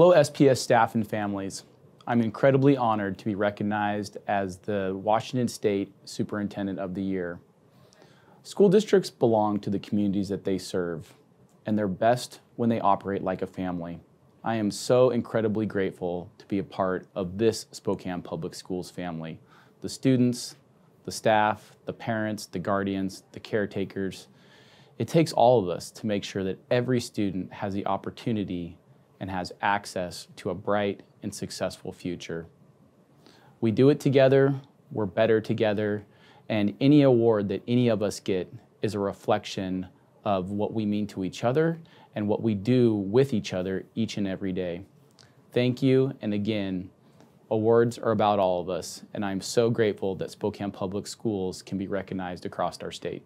Hello, SPS staff and families. I'm incredibly honored to be recognized as the Washington State Superintendent of the Year. School districts belong to the communities that they serve, and they're best when they operate like a family. I am so incredibly grateful to be a part of this Spokane Public Schools family. The students, the staff, the parents, the guardians, the caretakers. It takes all of us to make sure that every student has the opportunity and has access to a bright and successful future. We do it together, we're better together, and any award that any of us get is a reflection of what we mean to each other and what we do with each other each and every day. Thank you, and again, awards are about all of us, and I'm so grateful that Spokane Public Schools can be recognized across our state.